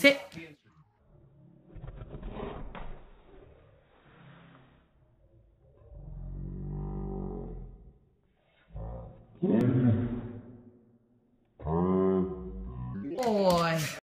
Sit. Boy.